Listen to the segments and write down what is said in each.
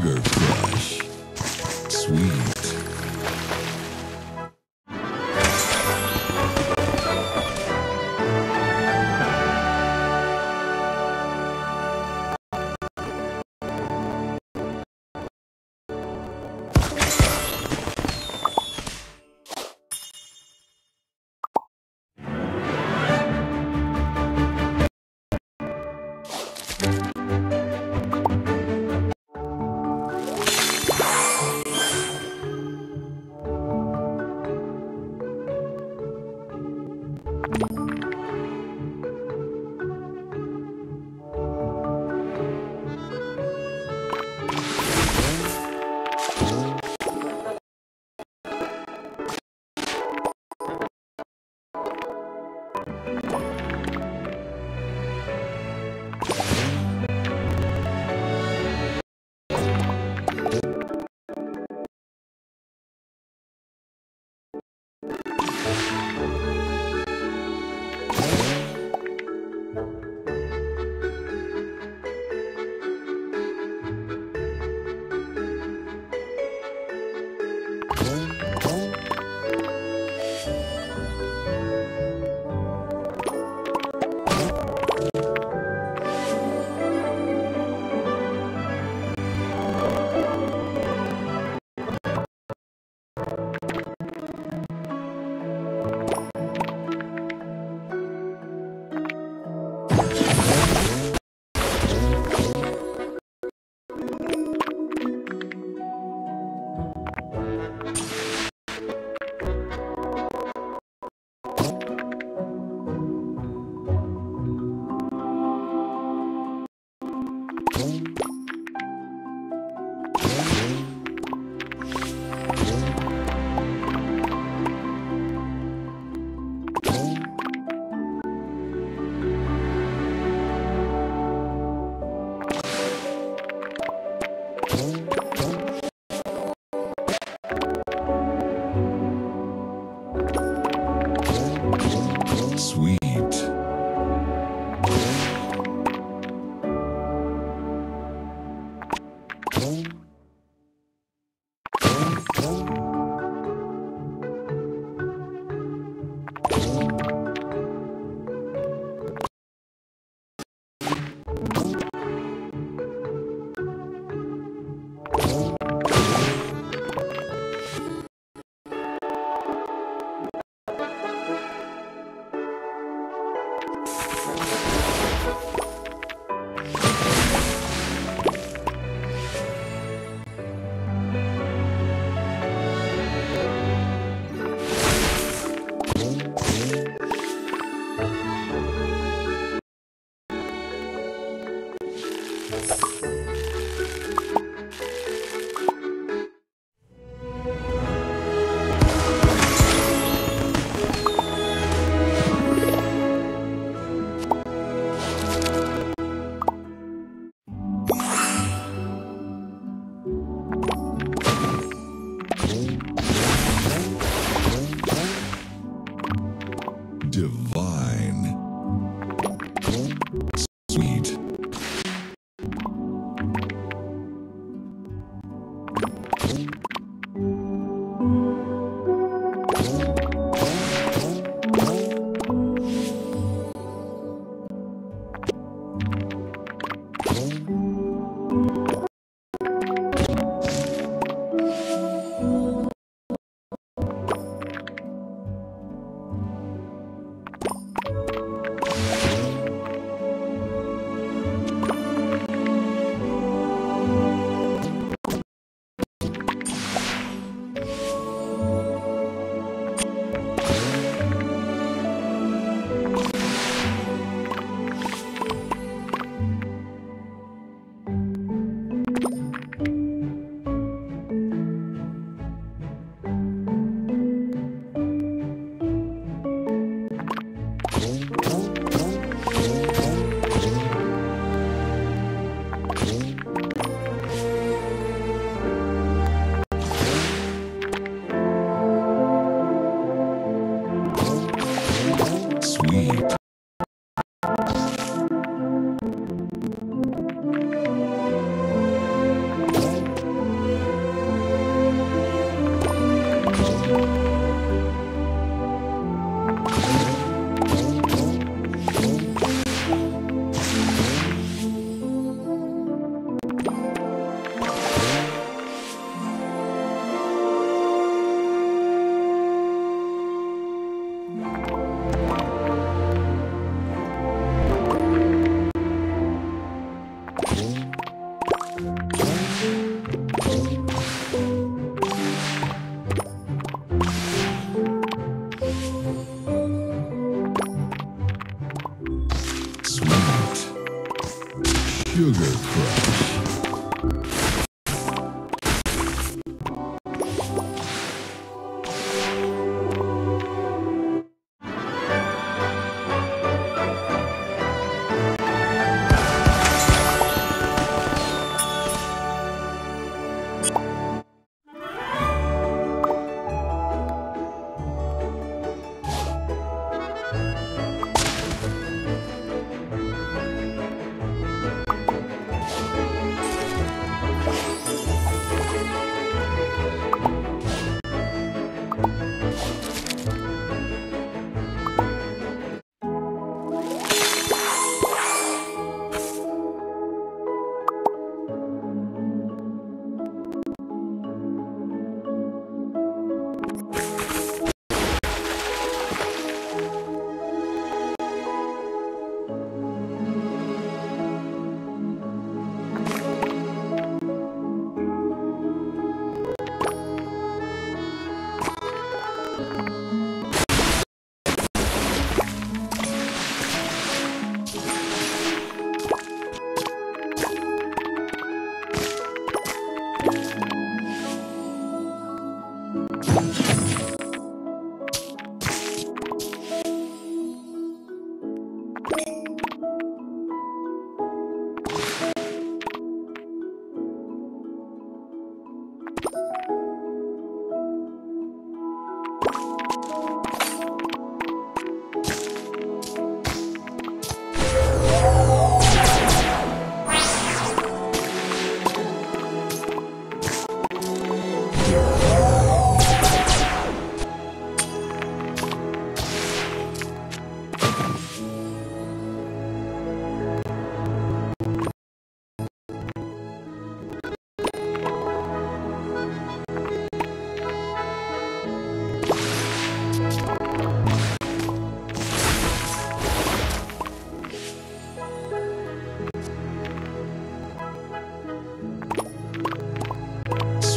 Sugar Crush.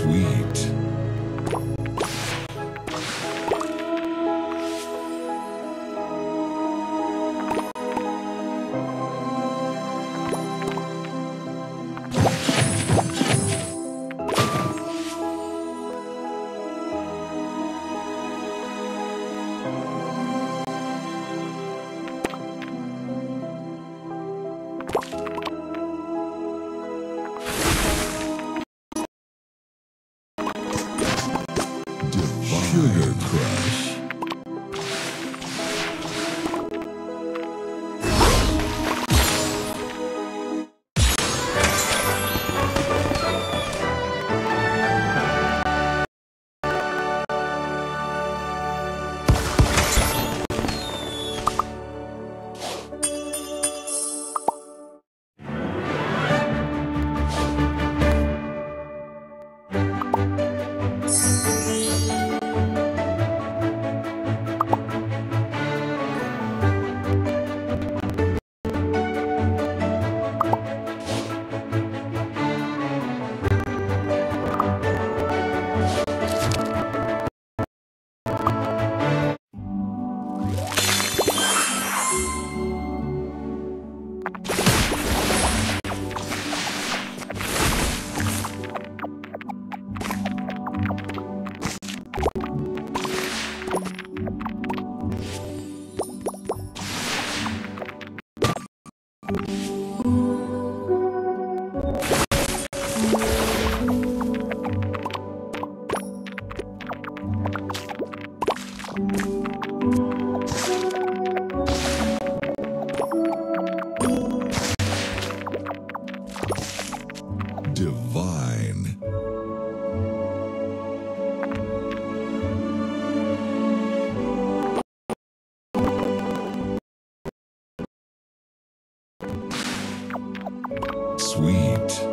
Sweet. Sweet.